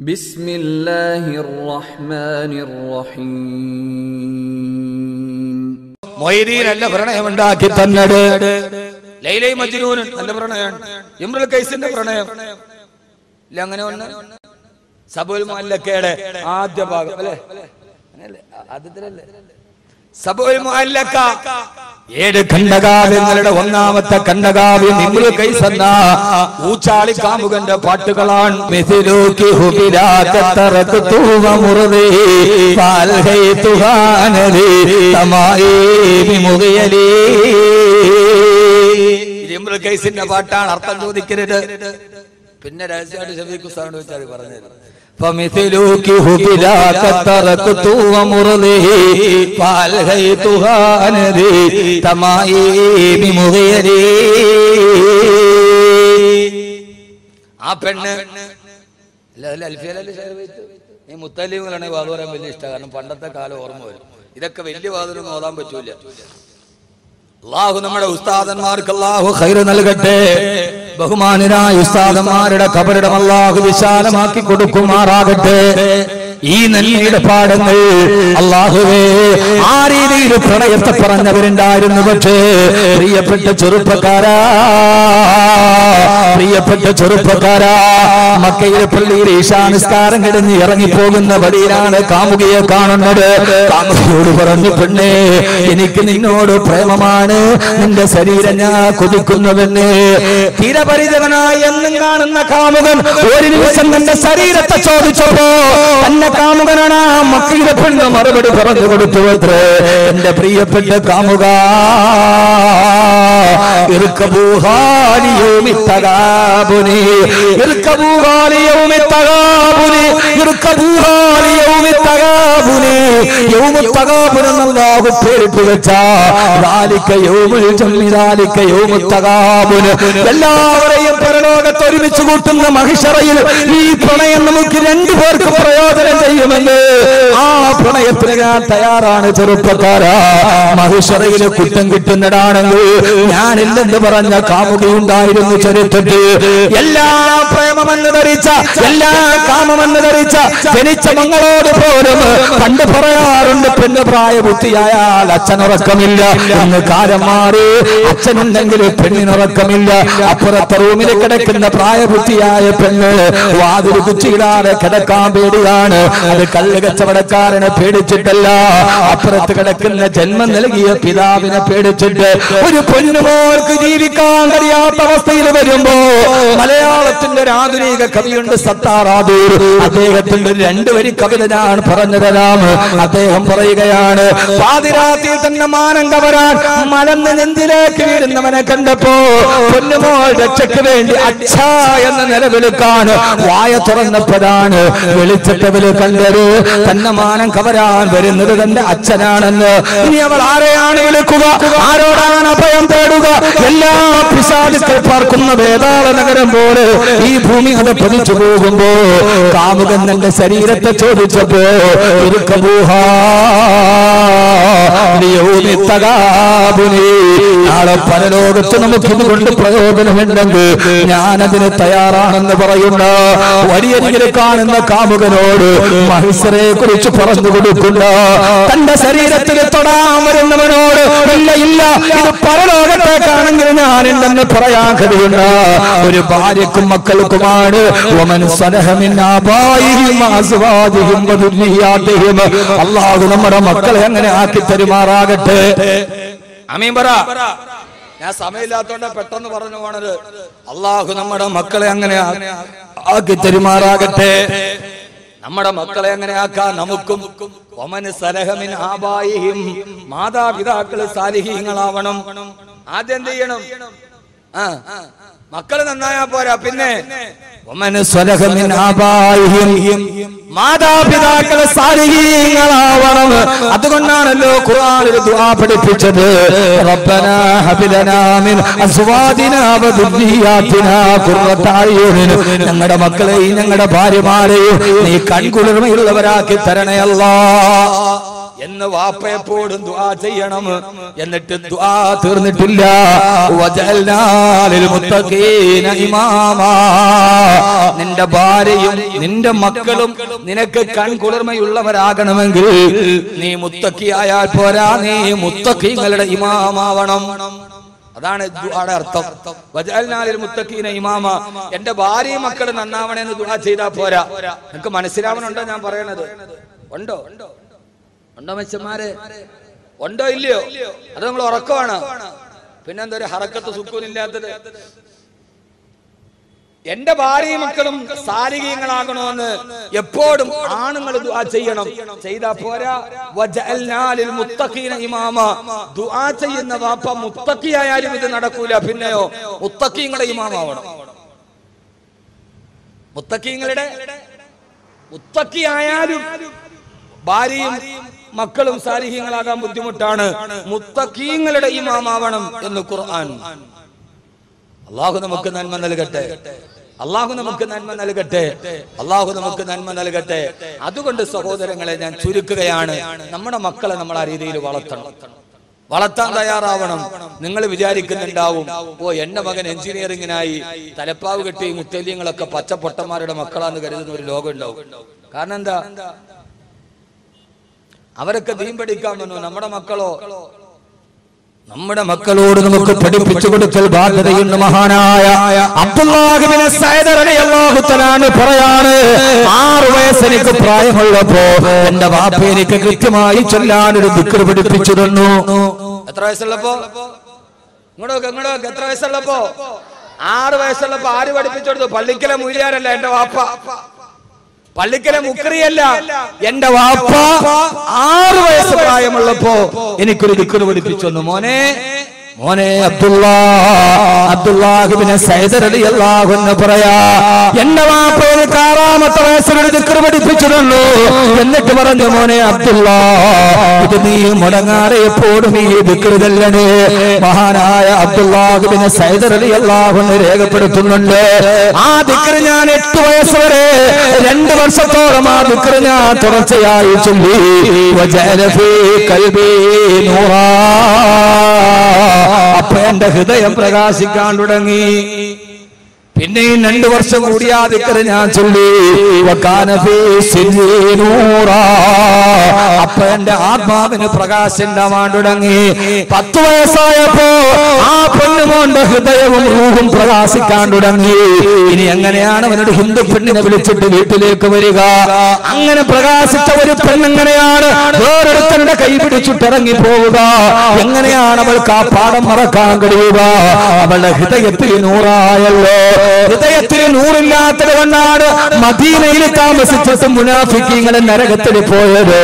بسم الله الرحمن الرحيم മൊയ്തീൻ അല്ല പ്രണയമുണ്ടാക്കി തന്നത് ലൈലൈ മജ്നൂൻ നല്ല പ്രണയം ഇമ്രുൽ കൈസിന്റെ പ്രണയം ഇല്ല അങ്ങനെ ഒന്ന് സബുൽ മുഅല്ലക്കയുടെ ആദ്യ ഭാഗം അല്ലേ അങ്ങനെയല്ലേ? ആ- ആദ്യത്തിലല്ലേ സബുൽ മുഅല്ലക്ക ഏഴ് ഖണ്ഡകാവ്യങ്ങളുടെ ഒന്നാമത്തെ ഖണ്ഡകാവ്യം ഇമ്രു കൈസന്ന ഊച്ചാളി കാമുകന്റെ പാട്ടുകളാണ്. പാട്ടാണ് അർത്ഥം ചോദിക്കരുത്. പിന്നെ രഹസ്യമായിട്ട് ഷഫീഖ് ഉസ്താദിനോട് വെച്ചാൽ പറഞ്ഞത്. فمثلك هبلاك تركت ومرضه فألهيتها نذي تمائم مغيري ആ പെണ്ണ് അല്ല അല്ല അൽഫിയലല്ലേ ഷെയർ വെച്ചു ഈ മുത്തലിമുകളാണെങ്കിൽ വാത് പറയാൻ വലിയ ഇഷ്ടമാണ് കാരണം പണ്ടത്തെ കാലം ഓർമ്മ വരും ഇതൊക്കെ വലിയ വാതിലൊന്നും ഓതാൻ പറ്റൂല അള്ളാഹു നമ്മുടെ ഉസ്താദന്മാർക്ക് അള്ളാഹു ഖൈറ് നൽകട്ടെ ബഹുമാനരായ ഉസ്താദന്മാരുടെ കബറിടം അള്ളാഹു വിശാലമാക്കി കൊടുക്കുമാറാകട്ടെ. ഈ നന്മയുടെ പാഠങ്ങൾ അള്ളാഹുവേ ആ രീതിയിൽ പ്രണയത്തെ പറഞ്ഞവരുണ്ടായിരുന്നു പക്ഷേ പ്രിയപ്പെട്ട ചെറുപ്പക്കാരാ. പ്രിയപ്പെട്ട ചെറുപ്പക്കാരാ മക്കയിലെ പള്ളിയിൽ ഈശാനുസ്കാരം കിടന്ന് ഇറങ്ങിപ്പോകുന്ന വഴിയിലാണ് കാമുകിയെ കാണുന്നത്. കാമുകിയോട് പറഞ്ഞു പെണ്ണേ എനിക്ക് നിന്നോട് പ്രേമമാണ്. നിന്റെ ശരീരം ഞാൻ കൊതിക്കുന്നുവെന്ന്. തീരപരിതവനായി എന്നും കാണുന്ന കാമുകൻ ഒരു നിമിഷം തന്റെ ശരീരത്തെ ചോദിച്ചപ്പോ തന്നെ കാമുകനാണ് മക്കയുടെ പെണ്ണ് മറുപടി പറഞ്ഞു കൊടുത്തു അത്രേ എന്റെ പ്രിയപ്പെട്ട കാമുക ഇറുക്കബൂഹാലി യൗമി തഗാബുനി ഇറുക്കബൂഹാലി യൗമി തഗാബുനി ഇറുക്കബൂഹാലി യൗമി തഗാബുനി യൗമു തഗാബുൻ എന്നല്ലാഹു പേരിട്ട് വെച്ച ദാലിക യൗമുൽ ജംഇ ദാലിക യൗമു തഗാബുൻ എല്ലാവരെയും പരലോകത്ത് ഒരുമിച്ച് കൂട്ടുന്ന മഹിഷറയിൽ ഈ പ്രണയം നമുക്ക് രണ്ടു പേർക്ക് പ്രയോജനം ചെയ്യുമെന്ന് ആ പ്രണയത്തിന് ഞാൻ തയ്യാറാണ് ചെറുപ്പക്കാരാ. മഹിഷറയിൽ കുറ്റം കിട്ടുന്നതാണെങ്കിൽ ഞാനില്ലെന്ന് പറഞ്ഞ കാമുകയുണ്ടായിരുന്നു ചരിത്രത്തിൽ. എല്ലാ പ്രേമമെന്ന് ധരിച്ച എല്ലാ കാമമെന്ന് ധരിച്ച ജനിച്ച മങ്ങളോട് പോലും പണ്ട് പറയാറുണ്ട് പെണ്ണ് പ്രായബുദ്ധിയായാൽ അച്ഛനുറക്കമില്ല. എന്ന് കാലം മാറി അച്ഛനുണ്ടെങ്കിൽ പെണ്ണിനുറക്കമില്ല. അപ്പുറത്തെ റൂമിൽ കിടക്കുന്ന പ്രായബുദ്ധിയായ പെണ്ണ് വാതിൽ കുച്ചിയിടാതെ കിടക്കാൻ പേടിയാണ്. അത് കല്ല് കച്ചവടക്കാരനെ പേടിച്ചിട്ടല്ല. അപ്പുറത്ത് കിടക്കുന്ന ജന്മം നൽകിയ പിതാവിനെ പേടിച്ചിട്ട് ഒരു പൊന്നുമോൾക്ക് ജീവിക്കാൻ കഴിയാത്ത അവസ്ഥയിൽ വരുമ്പോ മലയാളത്തിന്റെ ഒരു ആധുനിക കവിയുണ്ട് സത്താറാദൂർ അദ്ദേഹത്തിന്റെ രണ്ടു വരി കവിത ഞാൻ പറഞ്ഞു തരാം അദ്ദേഹം പറയുകയാണ് പാതിരാത്തിൽ തന്നെ മാനം കവരാൻ മലന്ന് നെഞ്ചിലേക്ക് വീഴുന്നവനെ കണ്ടപ്പോ പൊന്നുമോൾ രക്ഷയ്ക്ക് വേണ്ടി എന്ന നിലവിളിക്കാൻ വായ തുറന്നപ്പോഴാണ് വെളിച്ചട്ടവിൽ കണ്ടത്. തന്നെ മാനം കവരാൻ വരുന്നത് തന്റെ അച്ഛനാണെന്ന്. ഇനി അവൾ ആരെയാണ് വിളിക്കുക? ആരോടാണ് അഭയം തേടുക? എല്ലാ പിശാചിക്കൾ പാർക്കുന്ന വേതാള നഗരം പോലെ ഈ ഭൂമി അത് പതിച്ചു പോകുമ്പോ കാമുകൻ തന്റെ ശരീരത്തെ ചോദിച്ചപ്പോ. നാളെ പരലോകത്ത് നമുക്ക് ഇതുകൊണ്ട് പ്രയോജനമുണ്ടെങ്കിൽ ഞാനതിന് തയ്യാറാണെന്ന് പറയുന്ന. വരിയരികിൽ കാണുന്ന കാമുകനോട് മഹിസറെ കുറിച്ച് പറഞ്ഞു കൊടുക്കുന്ന. തന്റെ ശരീരത്തിൽ തൊടാൻ വരുന്നവനോട് ഇല്ല ഇല്ല ഇത് പരലോകത്തേക്കാണെങ്കിൽ ഞാനുണ്ടെന്ന് പറയാൻ കഴിയുന്ന. ഒരു ഭാര്യക്കും മക്കൾക്കുമാണ്. അല്ലാഹു നമ്മുടെ മക്കളെ അങ്ങനെ ആക്കി തരുമാറാകട്ടെ? അമീൻ പറ. ഞാൻ സമയമില്ലാത്തോണ്ട് പെട്ടെന്ന് പറഞ്ഞു പോണത്. അള്ളാഹു നമ്മുടെ മക്കളെ അങ്ങനെ ആക്കി തെരുമാറാകട്ടെ. നമ്മുടെ മക്കളെ അങ്ങനെ ആക്കാൻ നമുക്കും ഒമന് സലഹമിൻ ആബായിയും മാതാപിതാക്കൾ സാലിഹീങ്ങളാവണം. ആദ്യം എന്ത് ചെയ്യണം? ആ. മക്കൾ നന്നായാ പോരാ. പിന്നെ മാതാപിതാക്കളെ സാലിഹീങ്ങളാവണം അതുകൊണ്ടാണല്ലോ ഖുർആനിൽ ദുആ പഠിപ്പിച്ചത്. റബ്ബനാ ഹബിലനാ മിൻ അസ്വാദിനാ വദുർരിയാതിനാ ഖുർറത അയ്യുനിൻ ഞങ്ങളുടെ മക്കളെയും ഞങ്ങളുടെ ഭാര്യമാരെയും നീ കൺകുളിർമയുള്ളവരാക്കി തരണേ അല്ലാ എന്ന് വാപ്പയെപ്പോഴും ദുആ ചെയ്യണം. എന്നിട്ട് ദുആ തീർന്നിട്ടില്ല. നിന്റെ ഭാര്യയും നിന്റെ മക്കളും നിനക്ക് കൺകുളിർമയുള്ളവരാകണമെങ്കിൽ നീ മുത്തക്കിയായാൽ പോരാ. നീ മുത്തഖീങ്ങളുടെ ഇമാമാവണം. അതാണ് ദുആയുടെ അർത്ഥം. വജഅൽനാലിൽ മുത്തഖീന ഇമാമ. എന്റെ ഭാര്യയും മക്കളും നന്നാവണേ എന്ന് ദുആ ചെയ്താൽ പോരാ. നിനക്ക് മനസ്സിലാവണുണ്ടോ ഞാൻ പറയണത്? ഉണ്ടോ ഉണ്ടോ? മെച്ചന്മാരെ ഉണ്ടോ ഇല്ലയോ? അത് നിങ്ങൾ ഉറക്കമാണ്? പിന്നെന്താ ഒരു ഹറക്കത്ത് സുക്കൂനില്ലാത്തത് എന്റെ ഭാര്യയും മക്കളും സാരികീയങ്ങളാകണമെന്ന് എപ്പോഴും ആണുങ്ങൾ ദുആ ചെയ്യണം. ചെയ്താ പോരാ. മുത്തഖീന ഇമാമ. ദുആ ചെയ്യുന്ന വാപ്പ മുത്തഖിയായാലും ഇത് നടക്കൂല. പിന്നെയോ? മുത്തഖീങ്ങളുടെ ഇമാമാവണം. മുത്തഖീങ്ങളുടെ മുത്തഖിയായാലും ഭാര്യയും മക്കളും സാരിഹ്യങ്ങളാകാൻ ബുദ്ധിമുട്ടാണ്. മുത്തഖീങ്ങളുടെ ഇമാമാവണം എന്ന് ഖുർആൻ. അള്ളാഹു നമുക്ക് നന്മ നൽകട്ടെ. അള്ളാഹു നമുക്ക് നന്മ നൽകട്ടെ. അള്ളാഹു നമുക്ക് നന്മ നൽകട്ടെ. അതുകൊണ്ട് സഹോദരങ്ങളെ ഞാൻ ചുരുക്കുകയാണ്. നമ്മുടെ മക്കളെ നമ്മൾ ആ രീതിയിൽ വളർത്തണം. വളർത്താൻ തയ്യാറാവണം. നിങ്ങൾ വിചാരിക്കുന്നുണ്ടാവും ഓ എന്റെ മകൻ എഞ്ചിനീയറിംഗിനായി തലപ്പാവ് കെട്ടി മുത്തല്യങ്ങളൊക്കെ പച്ചപ്പൊട്ടന്മാരുടെ മക്കളാന്ന് കരുതുന്ന ഒരു ലോകം ഉണ്ടാവും കാരണം എന്താ? അവരൊക്കെ ദീൻ പഠിക്കാൻ വന്നു നമ്മുടെ മക്കളോ? നമ്മുടെ മക്കളോട് നമുക്ക് പഠിപ്പിച്ചു കൊടുക്കൽ ബാധ്യതയുണ്ട് മഹാനായ അബ്ദുല്ലാഹിബിനെ സൈദറിയാഹുത്തലാണ് പറയാണ് ആറ് വയസ്സ് എനിക്ക് പ്രായമുള്ളപ്പോ എന്റെ വാപ്പ എനിക്ക് കൃത്യമായി ചൊല്ലാനൊരു ഒരു ദിക്കർ പഠിപ്പിച്ചു തന്നു എത്ര വയസ്സുള്ളപ്പോ? ഇങ്ങോട്ടൊക്കെ ഇങ്ങോട്ടൊക്കെ എത്ര വയസ്സുള്ളപ്പോ? ആറ് വയസ്സുള്ളപ്പോ ആര് പഠിപ്പിച്ചു കൊടുത്തു? പള്ളിക്കലെ മൂലിയാരല്ല എന്റെ വാപ്പ? പള്ളിക്കലെ മുക്രിയല്ല. എന്റെ വാപ്പ ആറ് വയസ്സ് പ്രായമുള്ളപ്പോ എനിക്കൊരു ദിക്കറ് പഠിപ്പിച്ചു വന്നു മോനെ മോനെ അബ്ദുള്ള അബ്ദുല്ലാഹിബിനെ എന്ന് പറയാ എന്റെ വാപ്പ എനിക്ക് ആറാമത്തെ വയസ്സിലൊരു ദിക്കർ പഠിപ്പിച്ചു തന്നു. എന്നിട്ട് പറഞ്ഞു മോനെ അബ്ദുള്ള ഇത് നീ മുടങ്ങാതെ എപ്പോഴും ഈ ദിക്കറ് തല്ലണേ. മഹാനായ അബ്ദുല്ലാഹിബിനെ സൈദർ അലി അള്ളാഹുന്ന് രേഖപ്പെടുത്തുന്നുണ്ട്. ആ ദിക്കർ ഞാൻ എട്ട് വയസ്സ് വരെ രണ്ട് വർഷത്തോളം ആ ദിക്കറ് ഞാൻ തുടർച്ചയായി ചൊല്ലി. അപ്പൊ എന്റെ ഹൃദയം പ്രകാശിക്കാൻ തുടങ്ങി. പിന്നെയും രണ്ടു വർഷം കൂടി ആ ദിക്കറ് ഞാൻ ചൊല്ലി. അപ്പൊ എന്റെ ആത്മാവിന് പ്രകാശം ഉണ്ടാവാൻ തുടങ്ങി പത്ത് വയസ്സായപ്പോ ആ പെണ്ണുമോന്റെ ഹൃദയവും റൂഹും പ്രകാശിക്കാൻ തുടങ്ങി ഇനി എങ്ങനെയാണ് അവനൊരു ഹിന്ദു പെണ്ണിനെ വിളിച്ചിട്ട് വീട്ടിലേക്ക് വരിക? അങ്ങനെ പ്രകാശിച്ച ഒരു പെണ്ണെങ്ങനെയാണ് വേറൊരുത്തരുടെ കൈ പിടിച്ചിട്ട് ഇറങ്ങി പോവുക? എങ്ങനെയാണ് അവൾക്ക് ആ പാഠം മറക്കാൻ കഴിയുക? അവളുടെ ഹൃദയത്തിൽ നൂറായല്ലോ. ഹൃദയത്തിൽ നൂറില്ലാത്തത് കൊണ്ടാണ് മദീനയിൽ താമസിച്ചിട്ട് മുനാഫിക്കിങ്ങളെ നരകത്തിൽ പോയത്.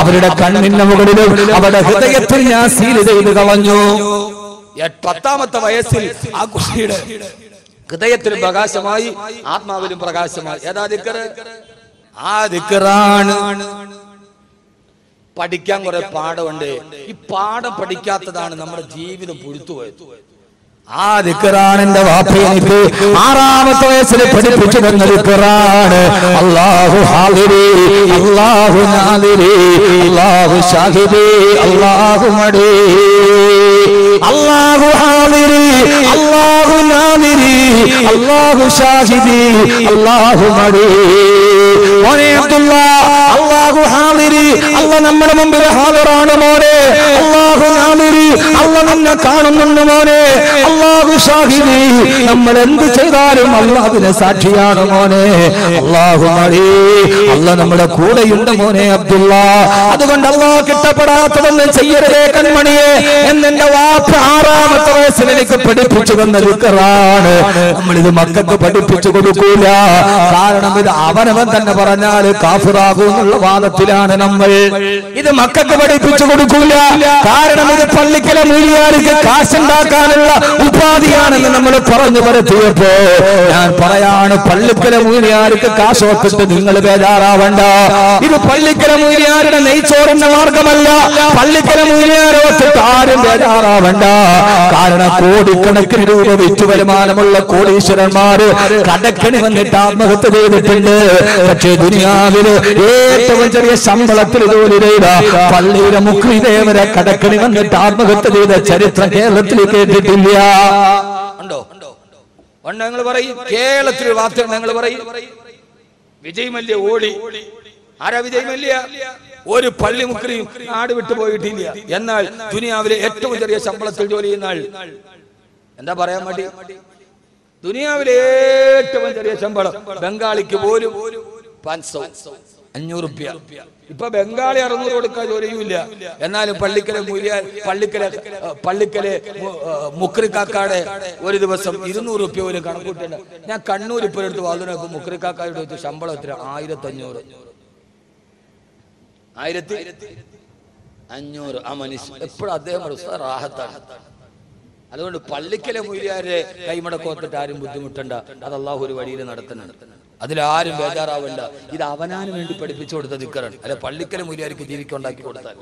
അവരുടെ കണ്ണിന്റെ മുകളിലും അവരുടെ ഹൃദയത്തിൽ ഞാൻ സീൽ ചെയ്ത് കളഞ്ഞു. പത്താമത്തെ വയസ്സിൽ ആ കുട്ടിയുടെ ഹൃദയത്തിലും പ്രകാശമായി ആത്മാവിലും പ്രകാശമായി. ഏതാ ദിക്കറ്? ആ ദിക്കറാണ്. പഠിക്കാൻ കുറെ പാഠമുണ്ട്. ഈ പാഠം പഠിക്കാത്തതാണ് നമ്മുടെ ജീവിതം പുഴുത്തുപോയത് ആ ദിക്കറാണെന്റെ വാപ്പ എനിക്ക് ആറാമത്തെ വയസ്സിൽ പഠിപ്പിച്ചു തന്ന ദിക്കറാണ് അള്ളാഹു ഹാലിരി അള്ളാഹു നാലിരി അള്ളാഹു ഷാഹിദി അള്ളാഹു മടി. അള്ളാഹു ഹാലിരി അള്ളാഹു നാലിരി അള്ളാഹു ഷാഹിദി അള്ളാഹു മടി. അബ്ദുള്ള അള്ളാഹു ഹാദിരി അല്ല നമ്മുടെ മുമ്പിൽ ഹാദിറാണ് മോനെ. അള്ളാഹു നാദിരി അല്ല നിന്നെ കാണുന്നുണ്ട് മോനെ. അള്ളാഹു ഷാഹിദി നമ്മൾ എന്ത് ചെയ്താലും അള്ളാഹുവിനെ സാക്ഷിയാണ് മോനെ. അള്ളാഹു മടി അല്ല നമ്മുടെ കൂടെയുണ്ട് മോനെ അബ്ദുള്ള അതുകൊണ്ട് അള്ളാഹ് കിട്ടപ്പെടാത്തതൊന്നും ചെയ്യരുതേ കൺമണിയെ. എന്നെന്റെ വാപ്പ ആറാമത്തെ വയസ്സിൽ എനിക്ക് പഠിപ്പിച്ചു തന്ന ലുക്കറാണ് നമ്മളിത് മക്കൾക്ക് പഠിപ്പിച്ചു കൊടുക്കൂല. കാരണം ഇത് അവനവൻ തന്നെ പറഞ്ഞാൽ കാഫുറാകും എന്നുള്ള വാദത്തിലാണ് നമ്മൾ. ഇത് മക്കൾക്ക് പഠിപ്പിച്ചു കൊടുക്കൂല. കാരണം ഇത് പള്ളി പള്ളിക്കലെ മൂലിയാർക്ക് കാശുണ്ടാക്കാനുള്ള ഉപാധിയാണെന്ന് നമ്മൾ പറഞ്ഞു പരത്തിയപ്പോ ഞാൻ പറയാണ് പള്ളിക്കല മൂലിയാർക്ക് കാശ് കാശോത്തിട്ട് നിങ്ങൾ ബേജാറാവണ്ട. ഇത് പള്ളിക്കല മൂലിയാരുടെ നെയ്ച്ചോറിന്റെ മാർഗമല്ല. പള്ളിക്കല മൂലിയാരോട്ട് ആരും ബേജാറാവണ്ട. കാരണം കോടിക്കണക്കിന് രൂപ വിറ്റു വരുമാനമുള്ള കോടീശ്വരന്മാര് കടക്കണി വന്നിട്ട് ആത്മഹത്യ ചെയ്തിട്ടുണ്ട്. പക്ഷേ ദുനിയാവിൽ ഏറ്റവും ചെറിയ ശമ്പളത്തിൽ ജോലി ചെയ്ത പള്ളിയിലെ മുഖ്യദേവരെ കടക്കണി വന്നിട്ട് ആത്മഹത്യ ചെയ്ത ചരിത്രം കേരളത്തിൽ കേട്ടിട്ടില്ല. ഉണ്ടോ? ഞങ്ങൾ പറയും കേരളത്തിൽ ഒരു വാർത്ത ഞങ്ങൾ പറയും. വിജയ് മല്യ ഓടി. ആരാ വിജയ് മല്യ ഒരു പള്ളി മുക്രിയും നാട് വിട്ടു പോയിട്ടില്ല. എന്നാൽ ദുനിയാവിലെ ഏറ്റവും ചെറിയ ശമ്പളത്തിൽ ജോലി ചെയ്യുന്ന ആൾ. എന്താ പറയാൻ വേണ്ടി? ദുനിയാവിലെ ഏറ്റവും ചെറിയ ശമ്പളം ബംഗാളിക്ക് പോലും. പാൻസോ. അഞ്ഞൂറ് റുപ്യ. ഇപ്പൊ ബംഗാളി അറുന്നൂറ് കൊടുക്കാൻ ജോലിയുമില്ല. എന്നാലും പള്ളിക്കലെ മൂല്യ പള്ളിക്കലെ പള്ളിക്കലെ മുക്രിക്കാക്കാടെ ഒരു ദിവസം ഇരുന്നൂറ് റുപ്യ ഒരു കണക്കൂട്ടുണ്ട് ഞാൻ കണ്ണൂർ ഇപ്പൊ എടുത്ത് വാതിനൊക്കെ മുക്രിക്കാക്കാരുടെ വെച്ച് ശമ്പളം എത്ര? ആയിരത്തി അഞ്ഞൂറ് ആയിരത്തി അഞ്ഞൂറ്. ആ മനുഷ്യൻ എപ്പോഴും അദ്ദേഹം റാഹത്താണ്. അതുകൊണ്ട് പള്ളിക്കലെ മൂല്യാരെ കൈമടക്കോത്തിട്ട് ആരും ബുദ്ധിമുട്ടണ്ട. അത് അള്ളാഹു ഒരു വഴിയിൽ നടത്തുന്നുണ്ട്. അതിലാരും ബേജാറാവണ്ട. ഇത് അവനാന് വേണ്ടി പഠിപ്പിച്ചു കൊടുത്ത ദിക്കറാണ്. അല്ലെ പള്ളിക്കലെ മൂല്യാർക്ക് ജീവിക്കുണ്ടാക്കി കൊടുത്താൽ